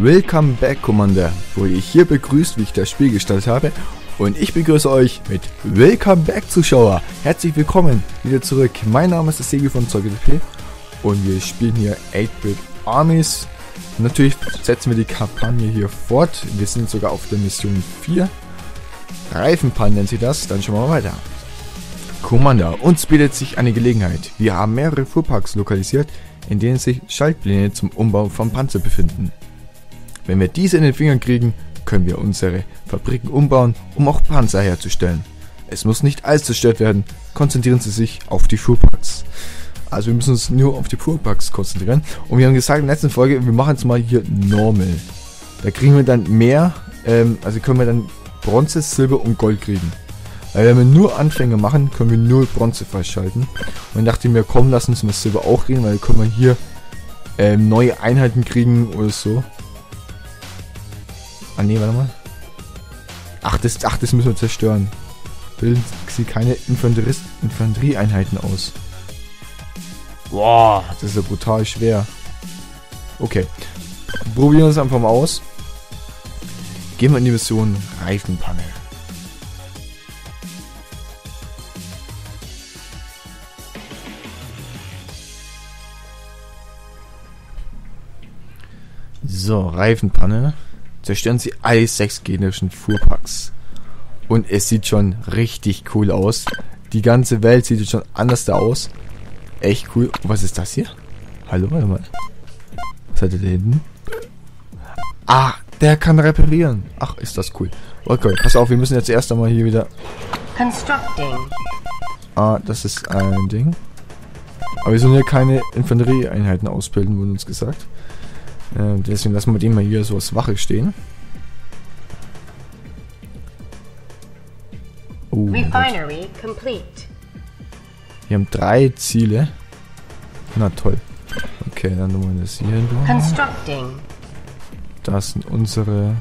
Welcome back, Commander. Wurde ich hier begrüßt, wie ich das Spiel gestartet habe. Und ich begrüße euch mit Welcome back, Zuschauer. Herzlich willkommen wieder zurück. Mein Name ist Segi von ZockerDP und wir spielen hier 8-Bit Armies. natürlich setzen wir die Kampagne hier fort. Wir sind sogar auf der Mission 4. Reifenpan nennt sie das. Dann schauen wir mal weiter. Commander, uns bietet sich eine Gelegenheit. Wir haben mehrere Fuhrparks lokalisiert, in denen sich Schaltpläne zum Umbau von Panzer befinden. Wenn wir diese in den Fingern kriegen, können wir unsere Fabriken umbauen, um auch Panzer herzustellen. Es muss nicht alles zerstört werden, konzentrieren Sie sich auf die Fuhrparks. Also wir müssen uns nur auf die Fuhrparks konzentrieren. Und wir haben gesagt in der letzten Folge, wir machen jetzt mal hier Normal. Da kriegen wir dann mehr, ähm, also können wir dann Bronze, Silber und Gold kriegen. Weil wenn wir nur Anfänge machen, können wir nur Bronze freischalten. Und dachte ich mir, komm, lass uns mal Silber auch kriegen, weil können wir hier ähm, neue Einheiten kriegen oder so. Ah nee, warte mal. Ach, das, ach, das müssen wir zerstören. Bilden sie keine Infanterieeinheiten aus. Boah, das ist ja brutal schwer. Okay. Probieren wir es einfach mal aus. Gehen wir in die Mission Reifenpanne. So, Reifenpanne. Zerstören Sie alle sechs gegnerischen Fuhrpacks. Und es sieht schon richtig cool aus. Die ganze Welt sieht jetzt schon anders da aus. Echt cool. Was ist das hier? Hallo, warte mal. Was hat er da hinten? Ah, der kann reparieren. Ach, ist das cool. Okay, pass auf, wir müssen jetzt erst einmal hier wieder... Constructing. Ah, das ist ein Ding. Aber wir sollen hier keine Infanterieeinheiten ausbilden, wurde uns gesagt. Äh, deswegen lassen wir den mal hier so als Wache stehen. Oh. Refinery complete. Wir haben drei Ziele. Na toll. Okay, dann tun wir das hier hin. Constructing. Das sind unsere...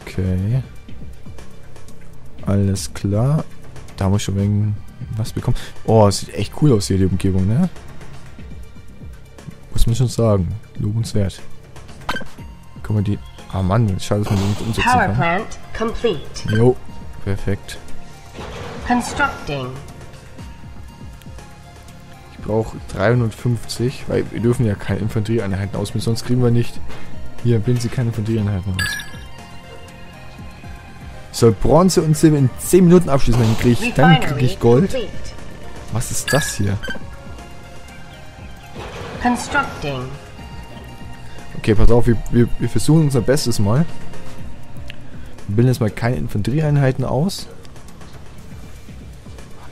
Okay. Alles klar. Da haben wir schon wegen was bekommen. Oh, sieht echt cool aus hier, die Umgebung, ne? Muss man schon sagen. Lobenswert. Guck mal, die... Ah Mann, schade, dass man die nicht umsetzen Power kann. plant complete. Jo, perfekt. Constructing. Ich brauche 350, weil wir dürfen ja keine Infanterieeinheiten ausbilden, sonst kriegen wir nicht... Hier, bilden sie keine Infanterieeinheiten aus. Ich soll Bronze und Silber in 10 Minuten abschließen, dann kriege ich, dann krieg ich Gold. Was ist das hier? Constructing. Okay, pass auf, wir, wir, wir versuchen unser Bestes mal. Wir bilden jetzt mal keine Infanterieeinheiten aus.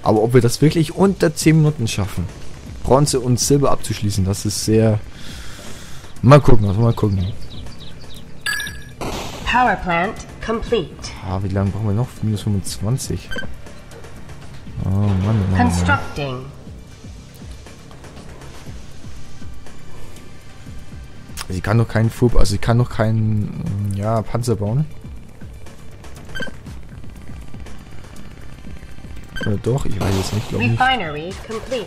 Aber ob wir das wirklich unter 10 Minuten schaffen, Bronze und Silber abzuschließen, das ist sehr... Mal gucken, also mal gucken. Power plant complete. Ah, wie lange brauchen wir noch? Minus 25. Oh Mann, oh Mann, oh Mann. Sie kann doch keinen Fub, also sie kann doch keinen, ja, Panzer bauen. Oder doch? Ich weiß es nicht, glaube ich. Refinery complete.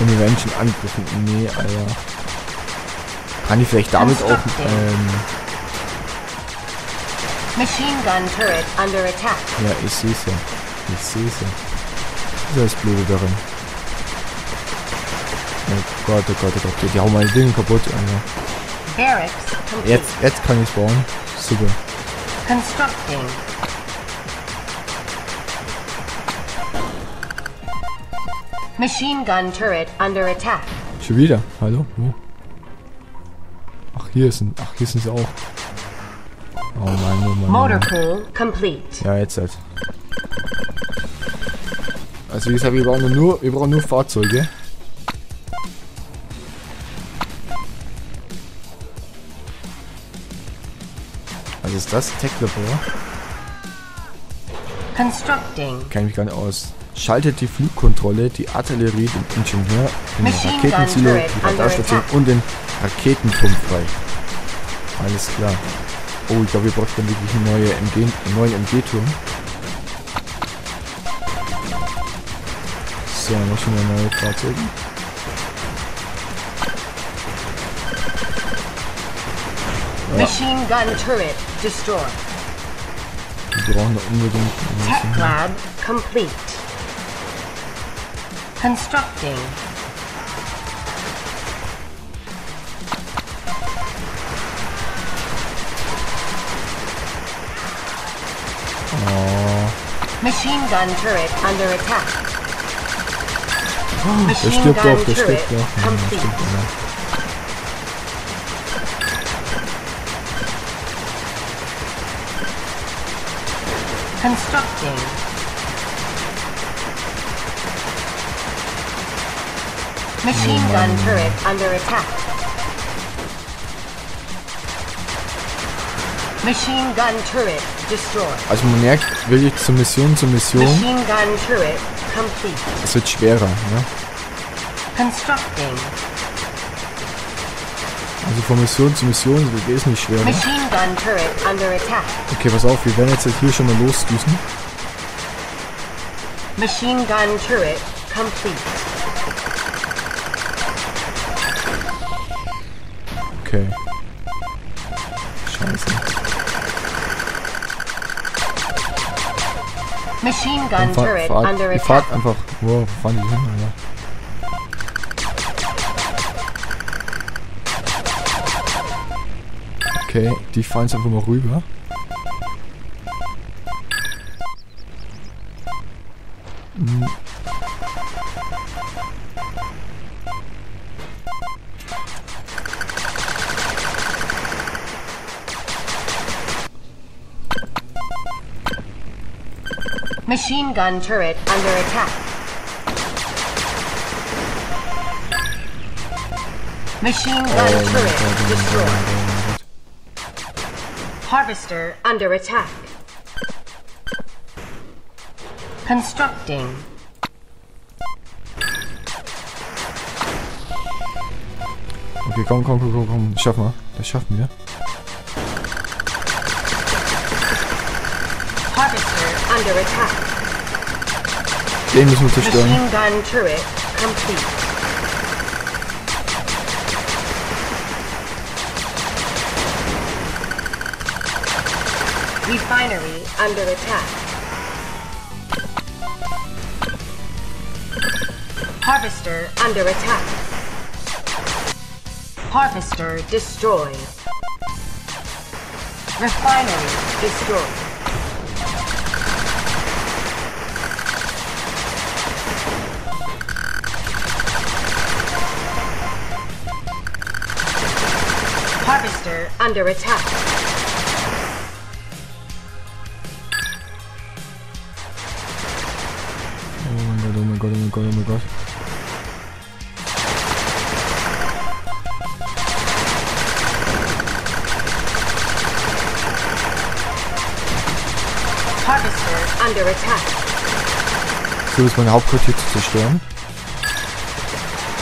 Die Menschen angriffen? Nee, Alter. Kann ich vielleicht damit auch, ähm, Machine gun turret under attack. ja, ich sehe es ja. Ich sehe es ja. Was ist das Blöde darin? Oh Gott, oh Gott, oh Gott. Die hauen meine Dinge kaputt, Alter. Jetzt, jetzt kann ich bauen. Super. Constructing. Machine gun turret under attack. Schon wieder. Hallo? Wo? Ach, hier sind, ach, hier sind sie auch. Oh Mann, oh Mann. Oh Motor pool complete. Ja, jetzt halt. Also wie gesagt, wir brauchen nur, wir brauchen nur Fahrzeuge. Ist das? Tech-Labor? Constructing. Kenn ich mich gar nicht aus. Schaltet die Flugkontrolle, die Artillerie, den Ingenieur, den Raketensilo, turret die Radarstation und den Raketenturm frei. Alles klar. Oh, ich glaube, wir brauchen dann wirklich eine neue MG, einen neuen MG-Turm. So, noch schon mal neue Fahrzeuge. Machine gun turret destroyed. Wir brauchen unbedingt... Tech lab complete. Constructing. Oh, Machine gun turret under attack. der Machine stirbt gun doch, der turret stirbt doch. Ja, der complete. stirbt, ja. Constructing. Machine gun turret under attack. Machine gun turret destroyed. Also man merkt wirklich zur Mission zur Mission, Machine gun turret complete. es wird schwerer. Ne? Constructing. Also von Mission zu Mission wird gun turret under attack. Okay, pass auf, wir werden jetzt hier schon mal losdüsen. Machine gun turret complete. Okay. Scheiße. Machine gun turret under ihr fahrt attack. einfach. Wo fahren die hin, Alter? Okay, die fahren jetzt einfach mal rüber. Hm. Machine gun turret under attack. Machine gun Oh turret oh Gott, destroyed. Harvester under attack. Constructing. Okay, komm, komm, komm, komm, komm. Das schaffen wir. Das schaffen wir. Harvester under attack. Den müssen wir zerstören. Machine gun turret complete. Refinery under attack. Harvester under attack. Harvester destroyed. Refinery destroyed. Harvester under attack. Ist mein Hauptquartier zu zerstören.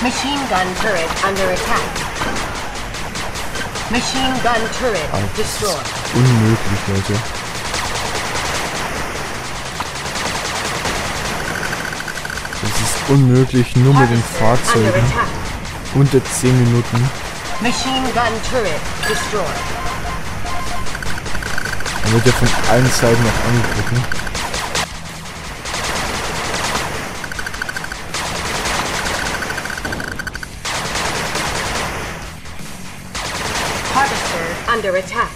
Machine gun turret under attack. Machine gun turret Ah, destroyed. unmöglich, Leute. Das ist unmöglich, nur mit den Fahrzeugen unter 10 Minuten. Machine gun turret destroyed. Dann wird ja von allen Seiten noch angegriffen. Under attack.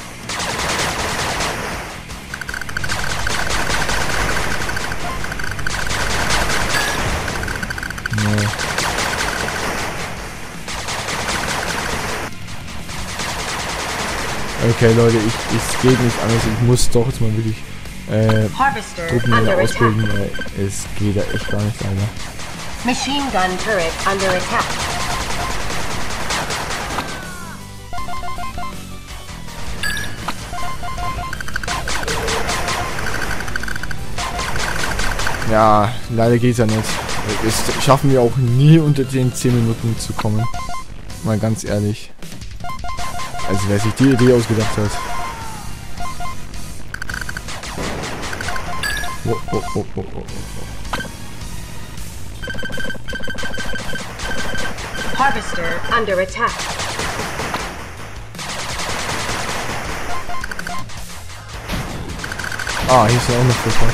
Nee. Okay, Leute, ich, es geht nicht anders. Ich muss doch jetzt mal wirklich äh, Truppen ausbilden, weil es geht ja echt gar nicht, Alter. Machine gun turret under attack. Ja, leider geht's ja nicht. Das schaffen wir auch nie unter den 10 Minuten zu kommen. Mal ganz ehrlich. Also wer sich die Idee ausgedacht hat. Oh, oh, oh, Harvester under attack. Ah, hier ist ja auch noch Fischer.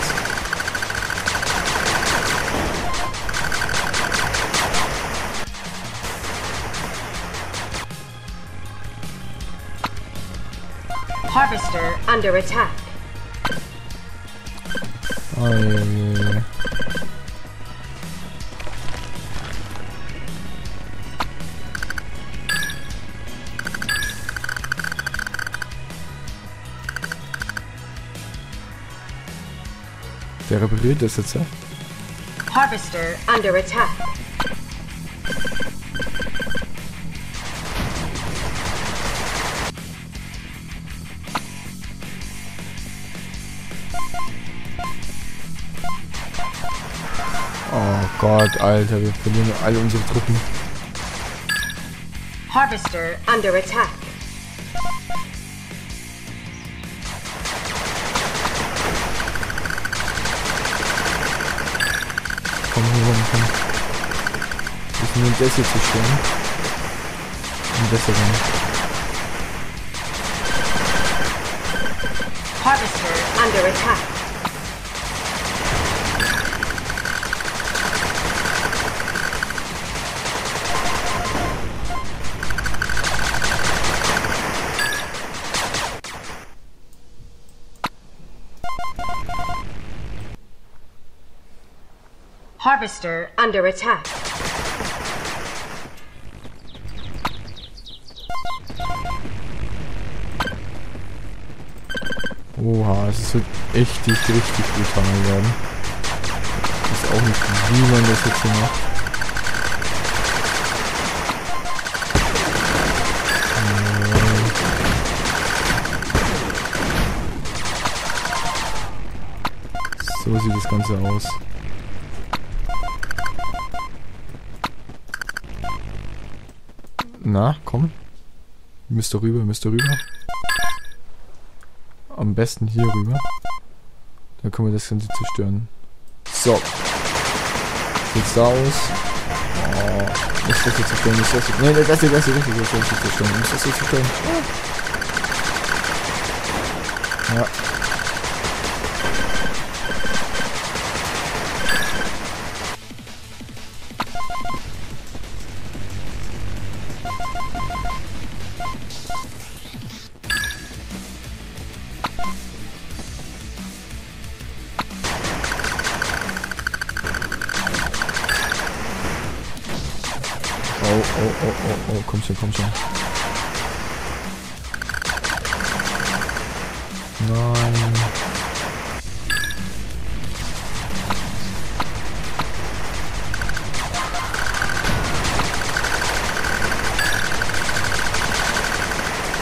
Under attack. Oh, je, je, je. Der repariert das jetzt, ja? Harvester under attack. Gott, Alter, wir verlieren alle unsere Truppen. Harvester under attack. Komm, hier komm. Wir müssen nur das hier zerstören. Und das hier rein. Harvester under attack. Harvester under attack. Oha, es wird echt richtig, richtig brutal werden. Ich weiß auch nicht, wie man das jetzt hier macht. So sieht das Ganze aus. Na, komm. Müsst ihr rüber, müsst ihr rüber. Am besten hier rüber. Dann können wir das Ganze zerstören. So. Sieht's da aus? Oh, muss das hier zerstören, muss das hier... Nee, das hier, das hier, das hier, das hier, zerstören. Muss das hier zerstören. Ja. Oh, oh, oh, oh, komm schon, komm schon. Nein.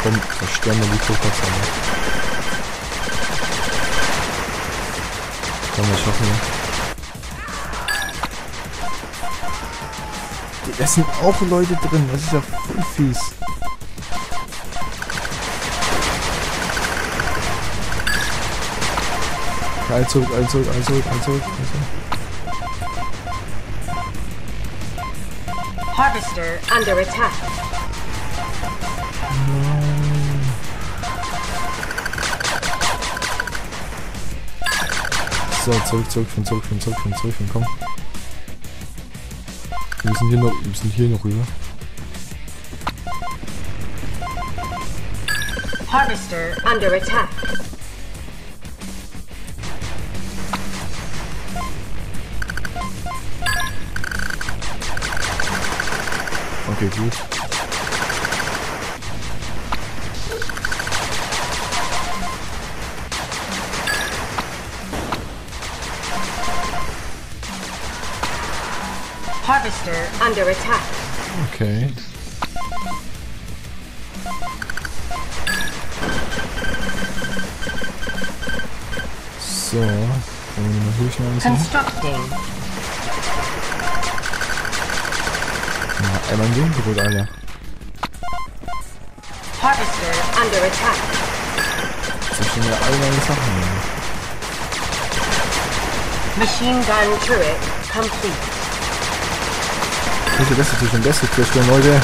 Komm, zerstören wir die Kokosnuss. Komm, wir schaffen wir. Da sind auch Leute drin, das ist ja voll fies. Ein zurück, ein zurück, ein zurück, ein zurück, ein zurück. Harvester under attack. So, zurück, zurück, von zurück, von zurück, von zurück, von komm. Wir müssen hier noch, wir müssen hier noch rüber. Harvester under attack. Okay, gut. Harvester under attack. Okay. So, wollen wir mal anziehen? Constructing. Ja, einmal ein Gegengebot, Alter. Harvester under attack. Das sind schon wieder alle meine Sachen. Machine gun turret complete. Bitte das schon das ist zerstören, Leute.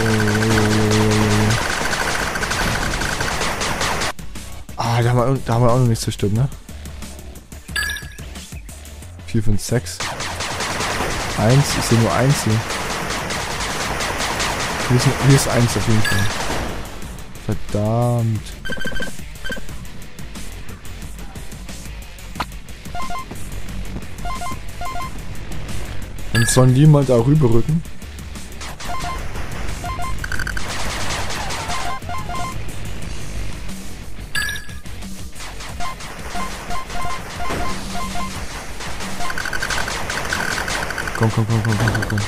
Oh. Ah, da haben, wir, da haben wir auch noch nichts zerstört, ne? 4 von 6. 1, ich sehe nur 1 hier. Hier ist, hier ist 1 auf jeden Fall. Verdammt. Sollen die mal da rüberrücken. Komm, komm, komm, komm, komm, komm.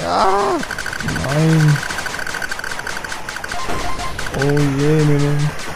Ja! Nein! Oh je, nee.